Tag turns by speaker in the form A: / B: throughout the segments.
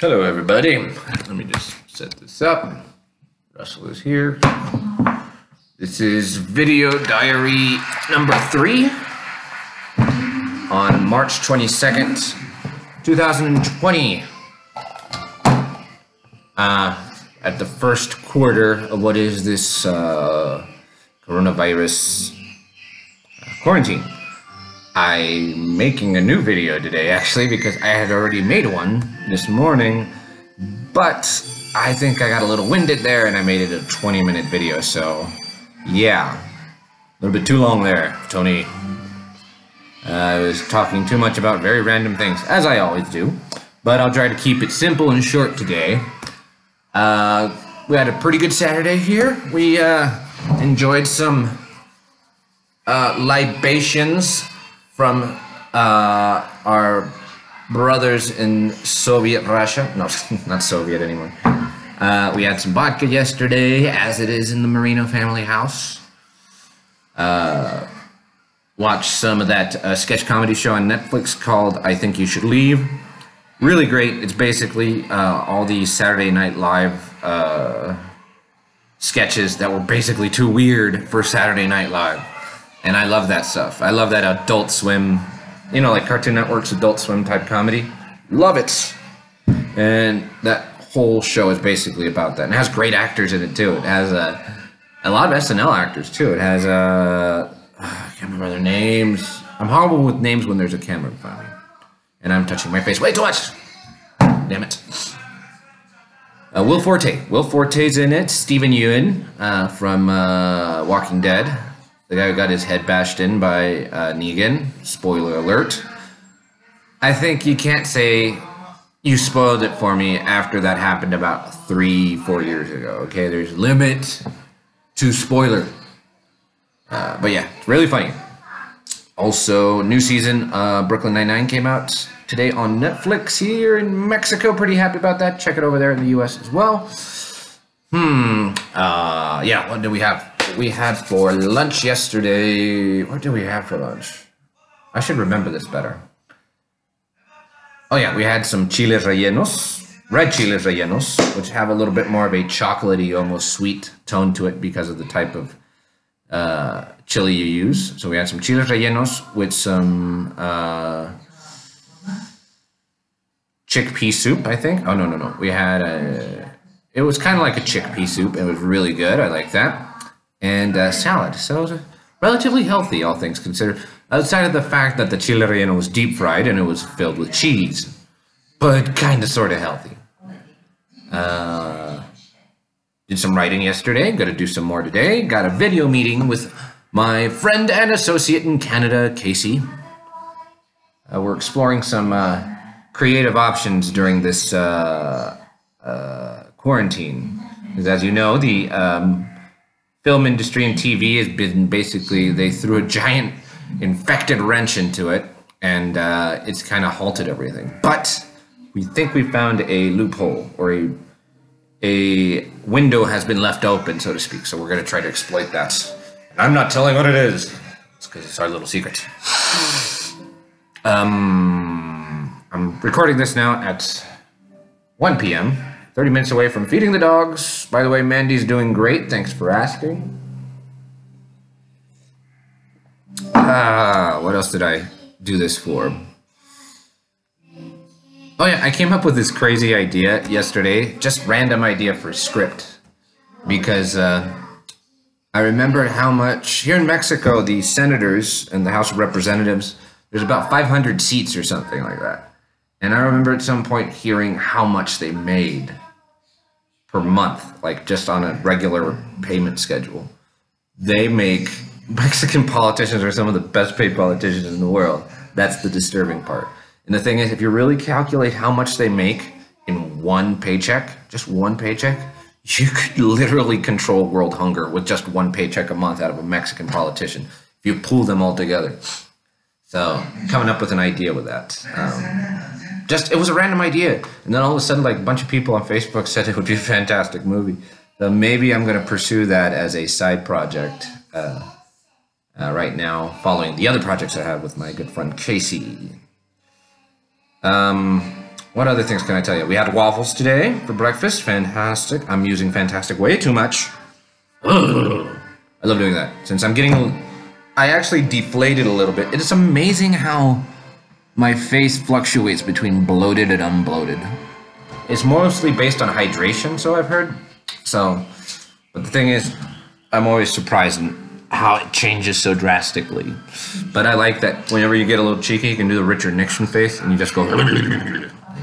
A: Hello, everybody. Let me just set this up. Russell is here. This is video diary number three on March 22nd, 2020. Uh, at the first quarter of what is this uh, coronavirus quarantine. I'm making a new video today actually because I had already made one this morning, but I think I got a little winded there and I made it a 20 minute video, so yeah, a little bit too long there, Tony. Uh, I was talking too much about very random things, as I always do, but I'll try to keep it simple and short today. Uh, we had a pretty good Saturday here. We uh, enjoyed some uh, libations from uh, our brothers in Soviet Russia. No, not Soviet anymore. Uh, we had some vodka yesterday, as it is in the Merino family house. Uh, watched some of that uh, sketch comedy show on Netflix called I Think You Should Leave. Really great. It's basically uh, all the Saturday Night Live uh, sketches that were basically too weird for Saturday Night Live and I love that stuff. I love that Adult Swim, you know, like Cartoon Network's Adult Swim type comedy. Love it. And that whole show is basically about that. And it has great actors in it too. It has a, a lot of SNL actors too. It has uh, I can't remember their names. I'm horrible with names when there's a camera in front of me, and I'm touching my face way too much. Damn it. Uh, Will Forte. Will Forte's in it. Steven Yeun uh, from uh, Walking Dead. The guy who got his head bashed in by uh, Negan. Spoiler alert. I think you can't say you spoiled it for me after that happened about three, four years ago. Okay, there's limit to spoiler. Uh, but yeah, it's really funny. Also, new season uh, Brooklyn Nine Nine came out today on Netflix here in Mexico. Pretty happy about that. Check it over there in the U.S. as well. Hmm. Uh, yeah. What do we have? We had for lunch yesterday. What did we have for lunch? I should remember this better. Oh yeah, we had some chiles rellenos, red chiles rellenos, which have a little bit more of a chocolatey, almost sweet tone to it because of the type of uh, chili you use. So we had some chiles rellenos with some uh, chickpea soup, I think. Oh no, no, no. We had a. It was kind of like a chickpea soup. It was really good. I like that and uh, salad. So it was relatively healthy, all things considered, outside of the fact that the chile relleno was deep fried and it was filled with cheese, but kind of sort of healthy. Uh, did some writing yesterday, got to do some more today. Got a video meeting with my friend and associate in Canada, Casey. Uh, we're exploring some uh, creative options during this uh, uh, quarantine. Because as you know, the um, film industry and TV has been basically they threw a giant infected wrench into it, and uh, it's kind of halted everything. But we think we found a loophole or a a window has been left open, so to speak. So we're going to try to exploit that. And I'm not telling what it is. It's because it's our little secret. Um, I'm recording this now at 1 p.m. 30 minutes away from feeding the dogs. By the way, Mandy's doing great. Thanks for asking. Ah, what else did I do this for? Oh yeah, I came up with this crazy idea yesterday, just random idea for a script, because uh, I remember how much here in Mexico the senators and the House of Representatives there's about 500 seats or something like that, and I remember at some point hearing how much they made per month, like just on a regular payment schedule. They make Mexican politicians are some of the best paid politicians in the world. That's the disturbing part. And the thing is, if you really calculate how much they make in one paycheck, just one paycheck, you could literally control world hunger with just one paycheck a month out of a Mexican politician if you pull them all together. So, coming up with an idea with that. Um, just it was a random idea, and then all of a sudden, like a bunch of people on Facebook said it would be a fantastic movie. So maybe I'm going to pursue that as a side project uh, uh, right now, following the other projects I have with my good friend Casey. Um, what other things can I tell you? We had waffles today for breakfast. Fantastic. I'm using fantastic way too much. I love doing that. Since I'm getting, I actually deflated a little bit. It's amazing how my face fluctuates between bloated and unbloated. It's mostly based on hydration, so I've heard. So, but the thing is, I'm always surprised how it changes so drastically. But I like that whenever you get a little cheeky, you can do the Richard Nixon face and you just go.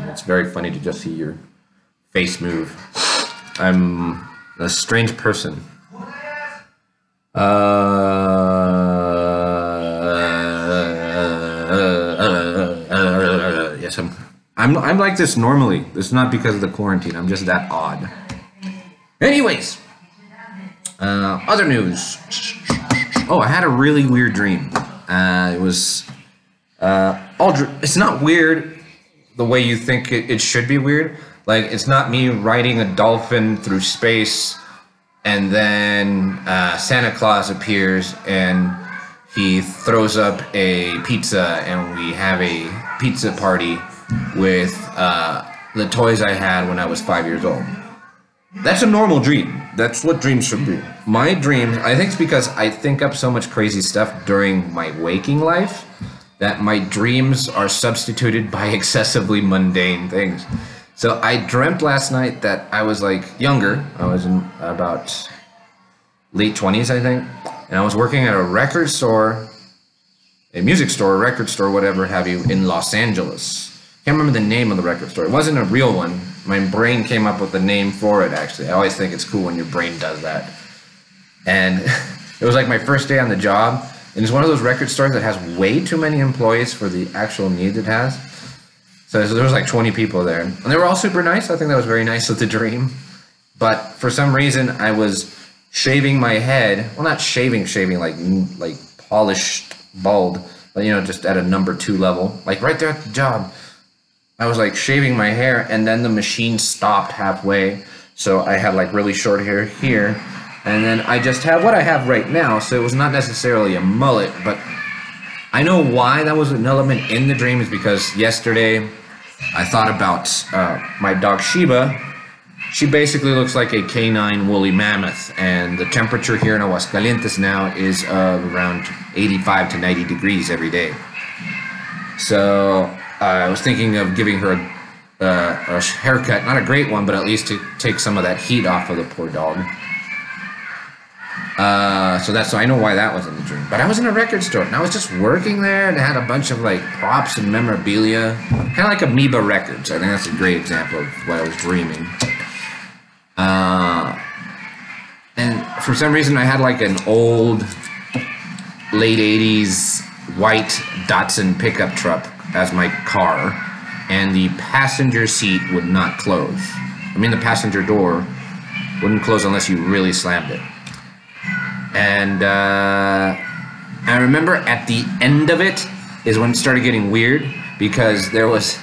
A: It's very funny to just see your face move. I'm a strange person. Uh, yes, I'm. I'm. I'm like this normally. It's not because of the quarantine. I'm just that odd. Anyways, uh, other news. Oh, I had a really weird dream. Uh, it was uh, all. Dr- it's not weird the way you think it, it should be weird. Like it's not me riding a dolphin through space, and then uh, Santa Claus appears and he throws up a pizza, and we have a pizza party with uh, the toys I had when I was five years old. That's a normal dream. That's what dreams should be. My dreams, I think it's because I think up so much crazy stuff during my waking life that my dreams are substituted by excessively mundane things. So I dreamt last night that I was like younger. I was in about late 20s, I think. And I was working at a record store, a music store, a record store, whatever have you, in Los Angeles. Can't remember the name of the record store. It wasn't a real one. My brain came up with the name for it, actually. I always think it's cool when your brain does that. And it was like my first day on the job. And it's one of those record stores that has way too many employees for the actual needs it has. So, so there was like 20 people there. And they were all super nice. I think that was very nice of the dream. But for some reason, I was shaving my head. Well, not shaving, shaving like like polished bald, but you know, just at a number two level, like right there at the job. I was like shaving my hair, and then the machine stopped halfway, so I had like really short hair here, and then I just have what I have right now. So it was not necessarily a mullet, but I know why that was an element in the dream is because yesterday I thought about uh, my dog Sheba. She basically looks like a canine woolly mammoth, and the temperature here in Aguascalientes now is uh, around 85 to 90 degrees every day. So uh, I was thinking of giving her a, uh, a haircut, not a great one, but at least to take some of that heat off of the poor dog. Uh, so that's so I know why that was in the dream. But I was in a record store and I was just working there and it had a bunch of like props and memorabilia, kind of like Amoeba Records. I think that's a great example of what I was dreaming. Uh, and for some reason, I had like an old, late 80s white Datsun pickup truck as my car, and the passenger seat would not close. I mean, the passenger door wouldn't close unless you really slammed it. And uh, I remember at the end of it is when it started getting weird because there was,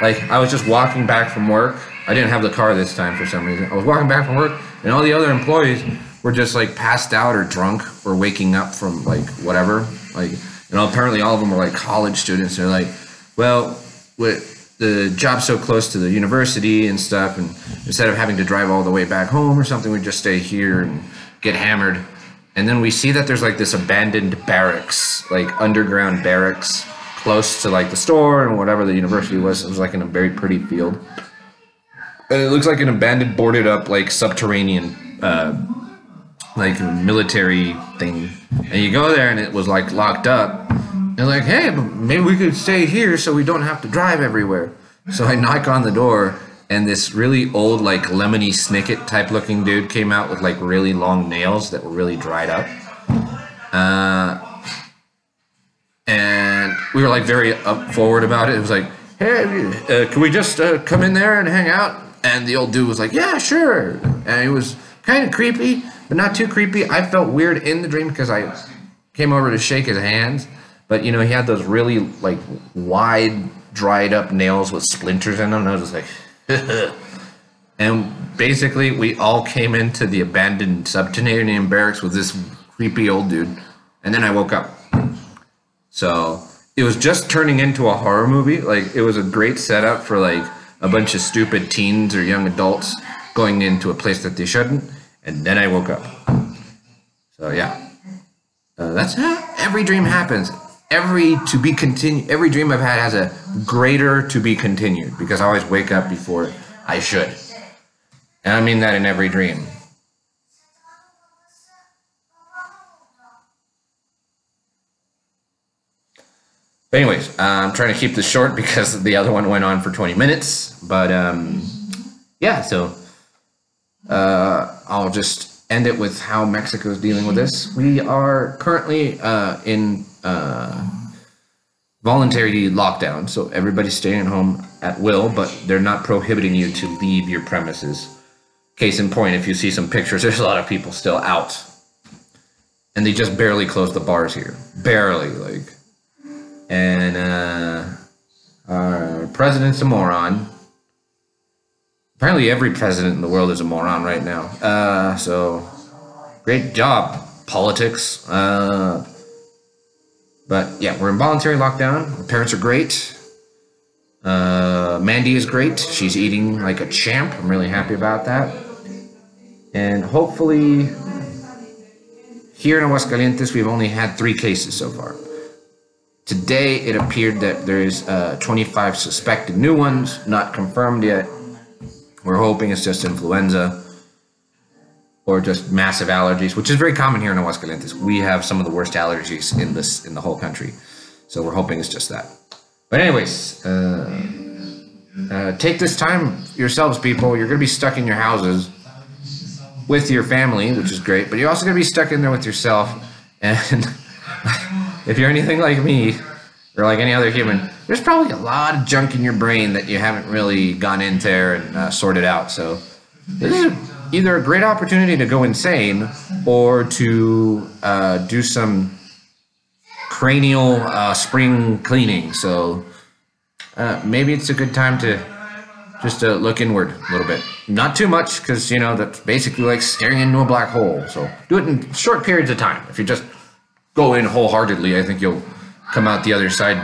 A: like, I was just walking back from work I didn't have the car this time for some reason. I was walking back from work, and all the other employees were just like passed out or drunk or waking up from like whatever. Like, know, apparently all of them were like college students. They're like, well, with the job so close to the university and stuff, and instead of having to drive all the way back home or something, we just stay here and get hammered. And then we see that there's like this abandoned barracks, like underground barracks, close to like the store and whatever the university was. It was like in a very pretty field and it looks like an abandoned, boarded up, like subterranean, uh, like military thing. And you go there, and it was like locked up. And like, hey, maybe we could stay here so we don't have to drive everywhere. So I knock on the door, and this really old, like lemony snicket type looking dude came out with like really long nails that were really dried up. Uh, and we were like very up forward about it. It was like, hey, uh, can we just uh, come in there and hang out? And the old dude was like, yeah, sure. And it was kind of creepy, but not too creepy. I felt weird in the dream because I came over to shake his hands, but you know, he had those really like wide, dried up nails with splinters in them. And I was like, and basically, we all came into the abandoned subterranean barracks with this creepy old dude. And then I woke up. So it was just turning into a horror movie. Like, it was a great setup for like a bunch of stupid teens or young adults going into a place that they shouldn't, and then I woke up. So yeah, uh, that's how every dream happens. Every to be continued, every dream I've had has a greater to be continued because I always wake up before I should, and I mean that in every dream. But anyways, I'm trying to keep this short because the other one went on for 20 minutes. But um, yeah, so uh, I'll just end it with how Mexico is dealing with this. We are currently uh, in uh, voluntary lockdown, so everybody's staying at home at will, but they're not prohibiting you to leave your premises. Case in point, if you see some pictures, there's a lot of people still out. And they just barely closed the bars here. Barely, like and uh, our president's a moron. Apparently, every president in the world is a moron right now. Uh, so, great job, politics. Uh, but yeah, we're in voluntary lockdown. Our parents are great. Uh, Mandy is great. She's eating like a champ. I'm really happy about that. And hopefully, here in Aguascalientes, we've only had three cases so far. Today, it appeared that there's uh, 25 suspected new ones, not confirmed yet. We're hoping it's just influenza or just massive allergies, which is very common here in Aguascalientes. We have some of the worst allergies in this in the whole country, so we're hoping it's just that. But anyways, uh, uh, take this time yourselves, people. You're gonna be stuck in your houses with your family, which is great, but you're also gonna be stuck in there with yourself and. if you're anything like me or like any other human, there's probably a lot of junk in your brain that you haven't really gone into and uh, sorted out. So this is either a great opportunity to go insane or to uh, do some cranial uh, spring cleaning. So uh, maybe it's a good time to just uh, look inward a little bit. Not too much, because you know that's basically like staring into a black hole. So do it in short periods of time. If you just go in wholeheartedly, I think you'll come out the other side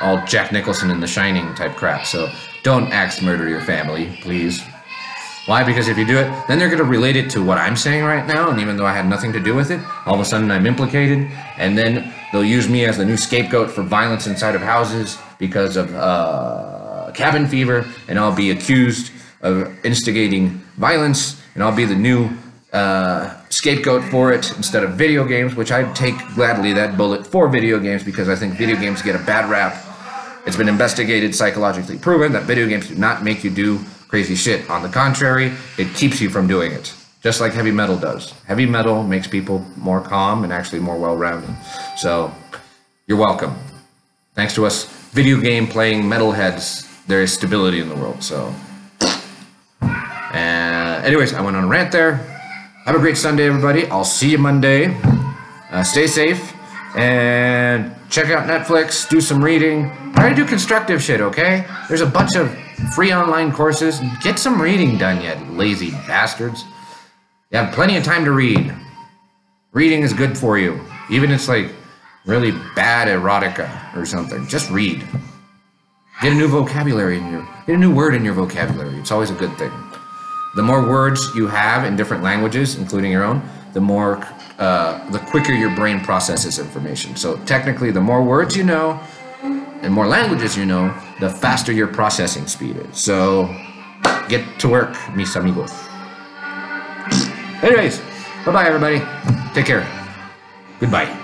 A: all Jack Nicholson in The Shining type crap. So don't axe murder your family, please. Why? Because if you do it, then they're going to relate it to what I'm saying right now, and even though I had nothing to do with it, all of a sudden I'm implicated, and then they'll use me as the new scapegoat for violence inside of houses because of uh, cabin fever, and I'll be accused of instigating violence, and I'll be the new uh, scapegoat for it instead of video games, which I'd take gladly that bullet for video games because I think video games get a bad rap. It's been investigated, psychologically proven that video games do not make you do crazy shit. On the contrary, it keeps you from doing it, just like heavy metal does. Heavy metal makes people more calm and actually more well rounded. So, you're welcome. Thanks to us video game playing metalheads, there is stability in the world. So, and anyways, I went on a rant there. Have a great Sunday, everybody. I'll see you Monday. Uh, stay safe and check out Netflix. Do some reading. Try to do constructive shit, okay? There's a bunch of free online courses. Get some reading done, yet, lazy bastards. You have plenty of time to read. Reading is good for you, even if it's like really bad erotica or something. Just read. Get a new vocabulary in your. Get a new word in your vocabulary. It's always a good thing. The more words you have in different languages, including your own, the more, uh, the quicker your brain processes information. So technically, the more words you know and more languages you know, the faster your processing speed is. So get to work, mis amigos. Anyways, bye bye, everybody. Take care. Goodbye.